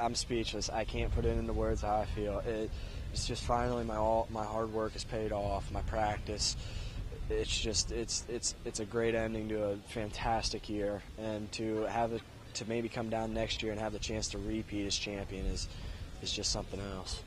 I'm speechless. I can't put it into words how I feel. It, it's just finally my all my hard work has paid off. My practice. It's just it's it's it's a great ending to a fantastic year, and to have it to maybe come down next year and have the chance to repeat as champion is is just something else.